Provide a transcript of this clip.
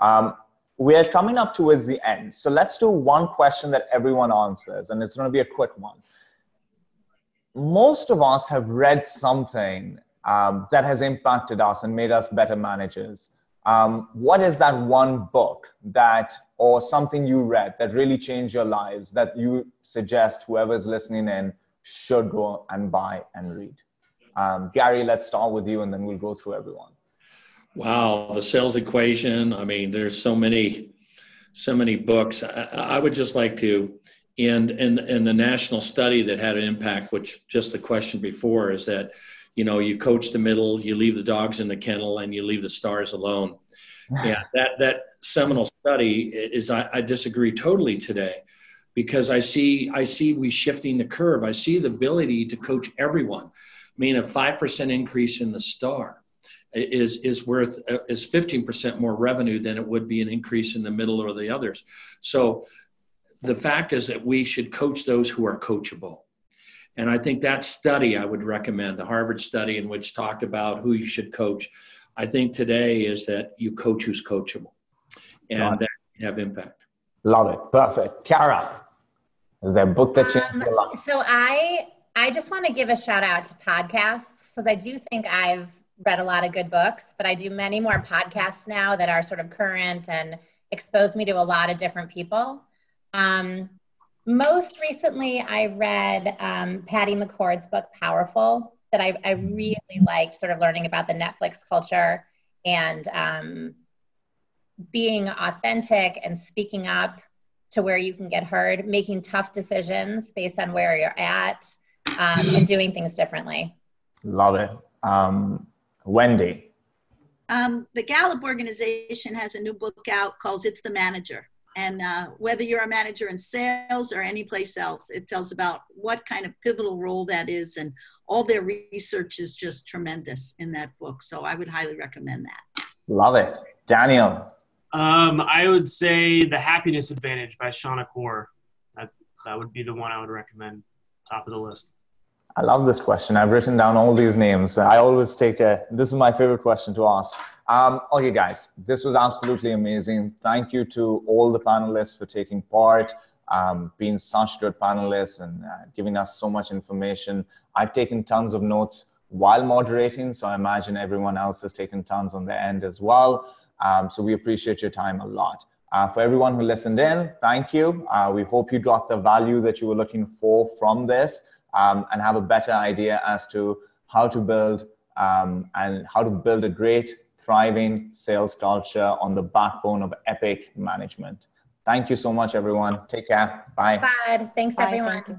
Um, we're coming up towards the end. So let's do one question that everyone answers, and it's going to be a quick one. Most of us have read something um, that has impacted us and made us better managers. Um, what is that one book that, or something you read that really changed your lives that you suggest whoever's listening in should go and buy and read? Um, Gary, let's start with you and then we'll go through everyone. Wow, the sales equation. I mean, there's so many, so many books. I, I would just like to end in in the national study that had an impact, which just the question before is that, you know, you coach the middle, you leave the dogs in the kennel, and you leave the stars alone. yeah, that that seminal study is I, I disagree totally today because I see I see we shifting the curve. I see the ability to coach everyone. I mean, a five percent increase in the star is is worth uh, is 15% more revenue than it would be an increase in the middle or the others. So the fact is that we should coach those who are coachable. And I think that study I would recommend, the Harvard study in which talked about who you should coach. I think today is that you coach who's coachable and that have impact. Love it. Perfect. Kara, is there a book that you um, So I I just want to give a shout out to podcasts because I do think I've read a lot of good books, but I do many more podcasts now that are sort of current and expose me to a lot of different people. Um, most recently, I read um, Patty McCord's book, Powerful, that I, I, really liked, sort of learning about the Netflix culture and um, being authentic and speaking up to where you can get heard, making tough decisions based on where you're at, um, and doing things differently. Love it. Um, Wendy. Um, the Gallup organization has a new book out called It's the Manager. And uh, whether you're a manager in sales or any place else, it tells about what kind of pivotal role that is. And all their research is just tremendous in that book. So I would highly recommend that. Love it. Daniel. Um, I would say The Happiness Advantage by Shawn Achor. That, that would be the one I would recommend, top of the list. I love this question. I've written down all these names. I always take a, this is my favorite question to ask. Um, okay, guys, this was absolutely amazing. Thank you to all the panelists for taking part, um, being such good panelists and uh, giving us so much information. I've taken tons of notes while moderating, so I imagine everyone else has taken tons on their end as well. Um, so we appreciate your time a lot. Uh, for everyone who listened in, thank you. Uh, we hope you got the value that you were looking for from this um, and have a better idea as to how to build um, and how to build a great, thriving sales culture on the backbone of epic management. Thank you so much, everyone. Take care. Bye. Bye. Thanks, Bye. everyone. Thank